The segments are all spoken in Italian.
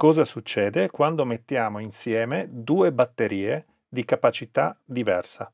cosa succede quando mettiamo insieme due batterie di capacità diversa.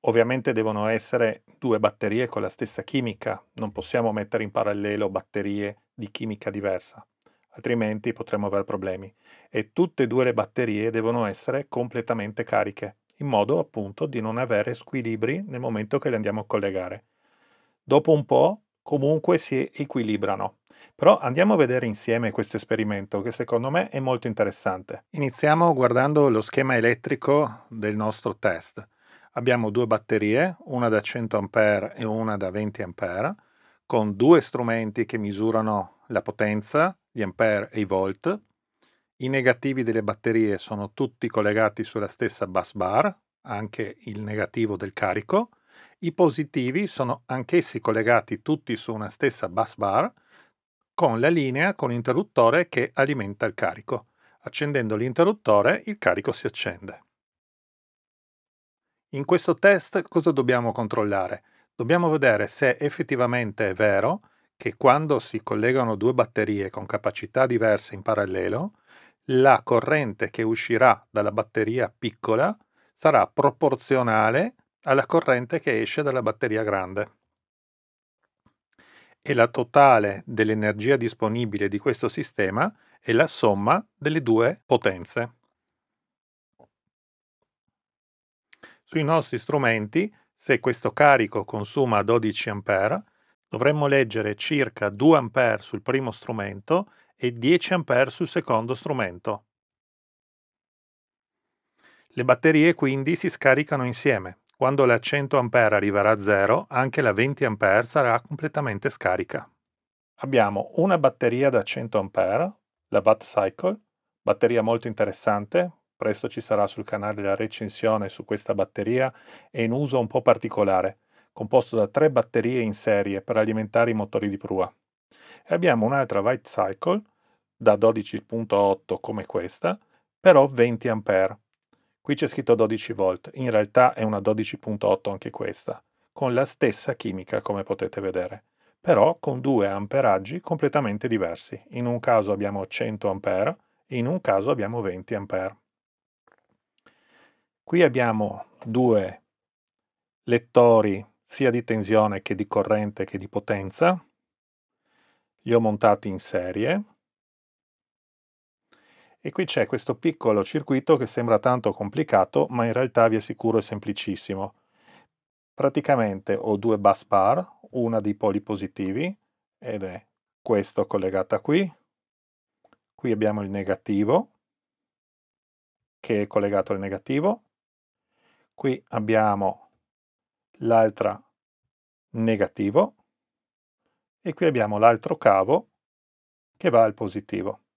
Ovviamente devono essere due batterie con la stessa chimica, non possiamo mettere in parallelo batterie di chimica diversa, altrimenti potremmo avere problemi. E tutte e due le batterie devono essere completamente cariche, in modo appunto di non avere squilibri nel momento che le andiamo a collegare. Dopo un po' comunque si equilibrano. Però andiamo a vedere insieme questo esperimento che secondo me è molto interessante. Iniziamo guardando lo schema elettrico del nostro test abbiamo due batterie, una da 100 A e una da 20 A, con due strumenti che misurano la potenza, gli ampere e i volt. I negativi delle batterie sono tutti collegati sulla stessa bus bar, anche il negativo del carico. I positivi sono anch'essi collegati tutti su una stessa bus bar, con la linea con interruttore che alimenta il carico. Accendendo l'interruttore il carico si accende. In questo test cosa dobbiamo controllare? Dobbiamo vedere se effettivamente è vero che quando si collegano due batterie con capacità diverse in parallelo, la corrente che uscirà dalla batteria piccola sarà proporzionale alla corrente che esce dalla batteria grande. E la totale dell'energia disponibile di questo sistema è la somma delle due potenze. Sui nostri strumenti, se questo carico consuma 12 A, dovremmo leggere circa 2 A sul primo strumento e 10 A sul secondo strumento. Le batterie quindi si scaricano insieme. Quando la 100 A arriverà a zero, anche la 20 A sarà completamente scarica. Abbiamo una batteria da 100 A, la Watt Cycle, batteria molto interessante, Presto ci sarà sul canale la recensione su questa batteria è in uso un po' particolare, composto da tre batterie in serie per alimentare i motori di prua. E abbiamo un'altra White Cycle da 12.8 come questa, però 20 A. Qui c'è scritto 12 volt, in realtà è una 12.8 anche questa, con la stessa chimica come potete vedere, però con due amperaggi completamente diversi. In un caso abbiamo 100 A in un caso abbiamo 20 A. Qui abbiamo due lettori sia di tensione che di corrente che di potenza. Li ho montati in serie. E qui c'è questo piccolo circuito che sembra tanto complicato, ma in realtà vi assicuro è semplicissimo. Praticamente ho due bus bar, una dei poli positivi, ed è questo collegata qui. Qui abbiamo il negativo, che è collegato al negativo, Qui abbiamo l'altra negativo e qui abbiamo l'altro cavo che va al positivo.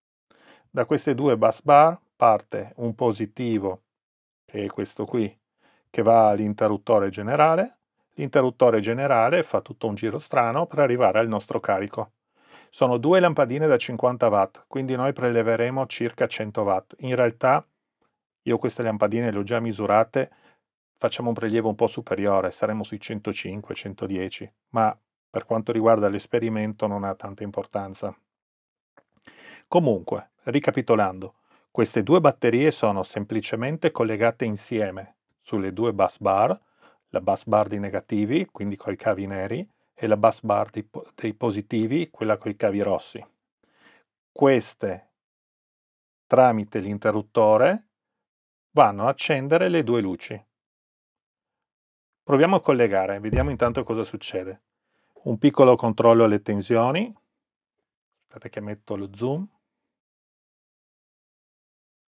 Da queste due bus bar parte un positivo, che è questo qui, che va all'interruttore generale. L'interruttore generale fa tutto un giro strano per arrivare al nostro carico. Sono due lampadine da 50 watt, quindi noi preleveremo circa 100 watt. In realtà io queste lampadine le ho già misurate facciamo un prelievo un po' superiore, saremo sui 105-110, ma per quanto riguarda l'esperimento non ha tanta importanza. Comunque, ricapitolando, queste due batterie sono semplicemente collegate insieme sulle due bus bar, la bus bar di negativi, quindi con i cavi neri, e la bus bar di, dei positivi, quella con i cavi rossi. Queste, tramite l'interruttore, vanno a accendere le due luci. Proviamo a collegare, vediamo intanto cosa succede. Un piccolo controllo alle tensioni. Aspettate che metto lo zoom.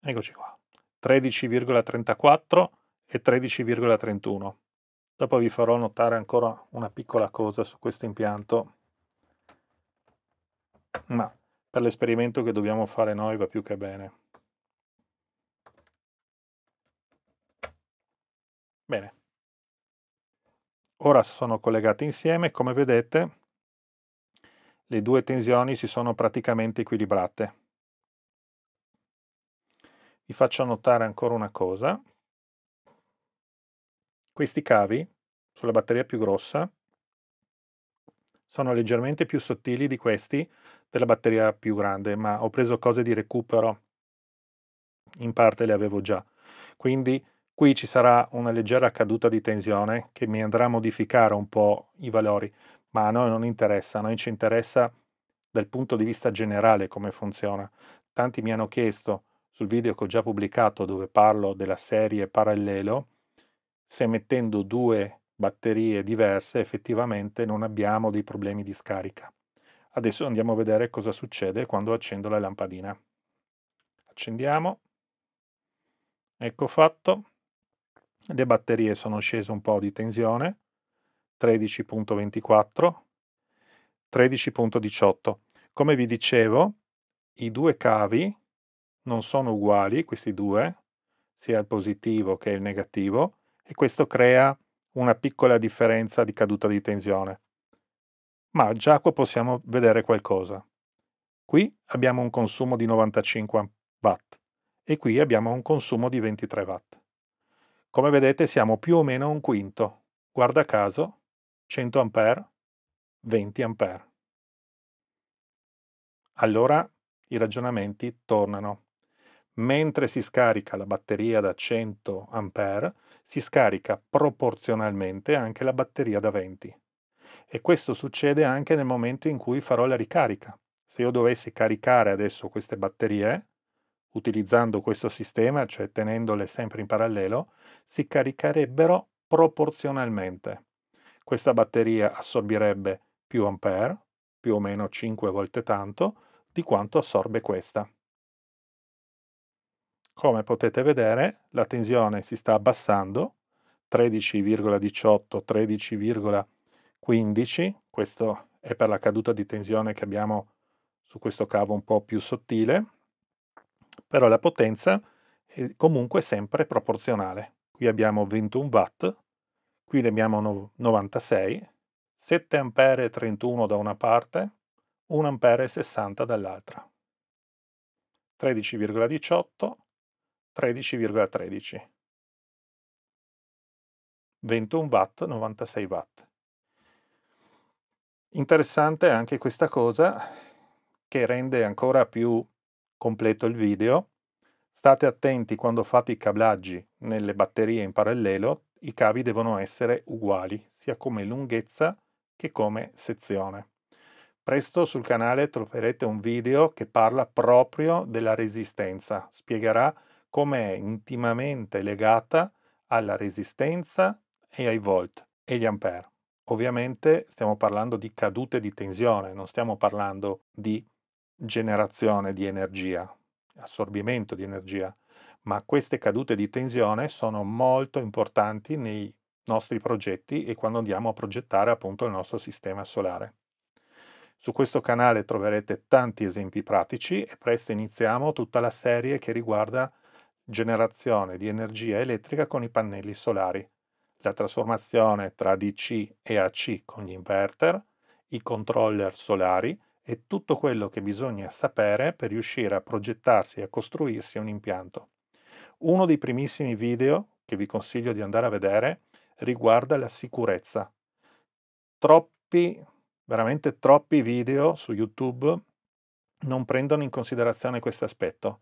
Eccoci qua. 13,34 e 13,31. Dopo vi farò notare ancora una piccola cosa su questo impianto, ma per l'esperimento che dobbiamo fare noi va più che bene. Bene. Ora sono collegati insieme, come vedete le due tensioni si sono praticamente equilibrate. Vi faccio notare ancora una cosa. Questi cavi sulla batteria più grossa sono leggermente più sottili di questi della batteria più grande, ma ho preso cose di recupero, in parte le avevo già. Quindi qui ci sarà una leggera caduta di tensione che mi andrà a modificare un po' i valori, ma a noi non interessa, a noi ci interessa dal punto di vista generale come funziona. Tanti mi hanno chiesto sul video che ho già pubblicato dove parlo della serie parallelo se mettendo due batterie diverse effettivamente non abbiamo dei problemi di scarica. Adesso andiamo a vedere cosa succede quando accendo la lampadina. Accendiamo. Ecco fatto. Le batterie sono scese un po' di tensione. 13.24, 13.18. Come vi dicevo, i due cavi non sono uguali, questi due, sia il positivo che il negativo, e questo crea una piccola differenza di caduta di tensione. Ma già qua possiamo vedere qualcosa. Qui abbiamo un consumo di 95 watt e qui abbiamo un consumo di 23 watt. Come vedete siamo più o meno un quinto. Guarda caso, 100 ampere, 20 ampere. Allora i ragionamenti tornano. Mentre si scarica la batteria da 100 ampere, si scarica proporzionalmente anche la batteria da 20. E questo succede anche nel momento in cui farò la ricarica. Se io dovessi caricare adesso queste batterie, utilizzando questo sistema, cioè tenendole sempre in parallelo, si caricherebbero proporzionalmente. Questa batteria assorbirebbe più ampere, più o meno 5 volte tanto, di quanto assorbe questa. Come potete vedere la tensione si sta abbassando, 13,18, 13,15, questo è per la caduta di tensione che abbiamo su questo cavo un po' più sottile, però la potenza è comunque sempre proporzionale. Qui abbiamo 21 watt, qui ne abbiamo 96, 7 ampere e 31 da una parte, 1 ampere e 60 dall'altra. 13,18 13,13. 21 watt, 96 watt. Interessante anche questa cosa che rende ancora più completo il video. State attenti quando fate i cablaggi nelle batterie in parallelo, i cavi devono essere uguali, sia come lunghezza che come sezione. Presto sul canale troverete un video che parla proprio della resistenza, spiegherà come è intimamente legata alla resistenza e ai volt e gli ampere. Ovviamente stiamo parlando di cadute di tensione, non stiamo parlando di generazione di energia, assorbimento di energia, ma queste cadute di tensione sono molto importanti nei nostri progetti e quando andiamo a progettare appunto il nostro sistema solare. Su questo canale troverete tanti esempi pratici e presto iniziamo tutta la serie che riguarda generazione di energia elettrica con i pannelli solari, la trasformazione tra DC e AC con gli inverter, i controller solari e tutto quello che bisogna sapere per riuscire a progettarsi e a costruirsi un impianto. Uno dei primissimi video che vi consiglio di andare a vedere riguarda la sicurezza. Troppi, veramente troppi video su YouTube non prendono in considerazione questo aspetto.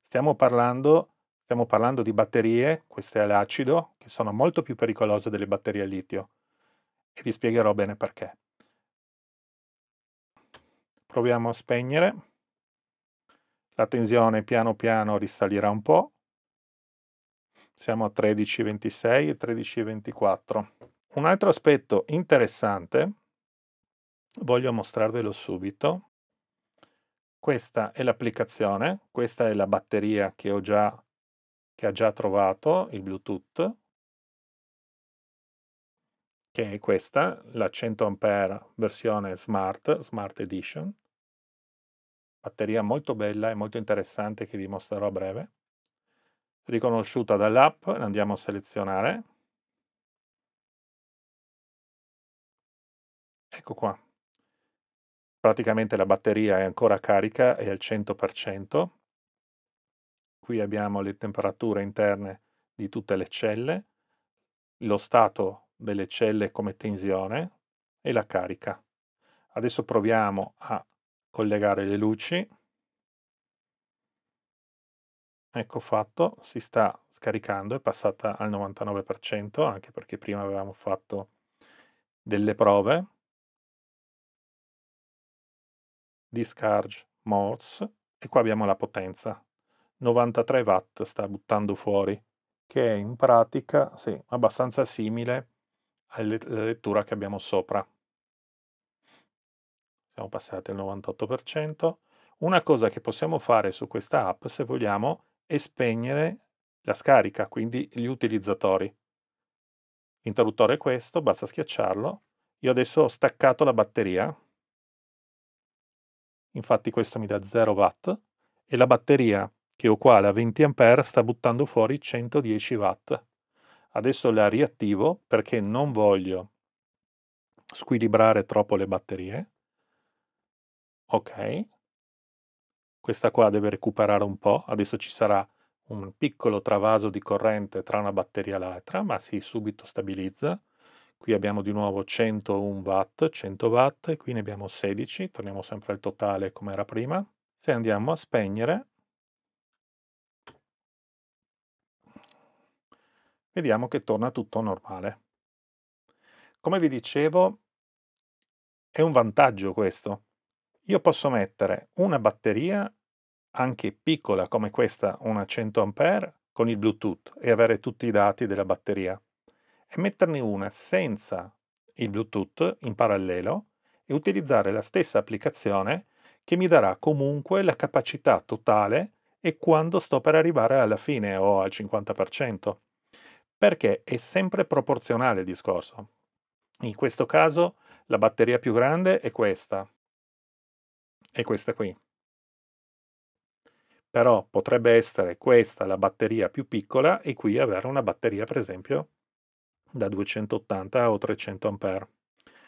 Stiamo parlando Stiamo parlando di batterie, queste all'acido, che sono molto più pericolose delle batterie al litio e vi spiegherò bene perché. Proviamo a spegnere. La tensione piano piano risalirà un po'. Siamo a 13,26 e 13,24. Un altro aspetto interessante, voglio mostrarvelo subito. Questa è l'applicazione, questa è la batteria che ho già che ha già trovato il Bluetooth, che è questa, la 100 Ah versione Smart, Smart Edition. Batteria molto bella e molto interessante che vi mostrerò a breve. Riconosciuta dall'app, la andiamo a selezionare. Ecco qua. Praticamente la batteria è ancora carica, è al 100%. Qui abbiamo le temperature interne di tutte le celle, lo stato delle celle come tensione e la carica. Adesso proviamo a collegare le luci. Ecco fatto, si sta scaricando, è passata al 99%, anche perché prima avevamo fatto delle prove. Discharge modes e qua abbiamo la potenza. 93 watt sta buttando fuori, che è in pratica sì, abbastanza simile alla lettura che abbiamo sopra. Siamo passati al 98%. Una cosa che possiamo fare su questa app, se vogliamo, è spegnere la scarica, quindi gli utilizzatori. L'interruttore è questo, basta schiacciarlo. Io adesso ho staccato la batteria, infatti questo mi dà 0 watt, e la batteria che è uguale a 20 A sta buttando fuori 110 watt. Adesso la riattivo perché non voglio squilibrare troppo le batterie. Ok. Questa qua deve recuperare un po', adesso ci sarà un piccolo travaso di corrente tra una batteria e l'altra, ma si subito stabilizza. Qui abbiamo di nuovo 101 watt, 100 watt, e qui ne abbiamo 16, torniamo sempre al totale come era prima. Se andiamo a spegnere, vediamo che torna tutto normale. Come vi dicevo, è un vantaggio questo. Io posso mettere una batteria anche piccola come questa, una 100 A, con il Bluetooth e avere tutti i dati della batteria e metterne una senza il Bluetooth in parallelo e utilizzare la stessa applicazione che mi darà comunque la capacità totale e quando sto per arrivare alla fine o al 50%, perché è sempre proporzionale il discorso. In questo caso la batteria più grande è questa, e questa qui. Però potrebbe essere questa la batteria più piccola e qui avere una batteria per esempio da 280 o 300 A.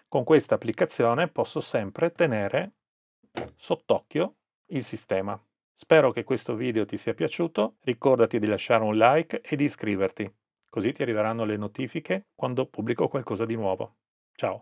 Con questa applicazione posso sempre tenere sott'occhio il sistema. Spero che questo video ti sia piaciuto, ricordati di lasciare un like e di iscriverti, così ti arriveranno le notifiche quando pubblico qualcosa di nuovo. Ciao!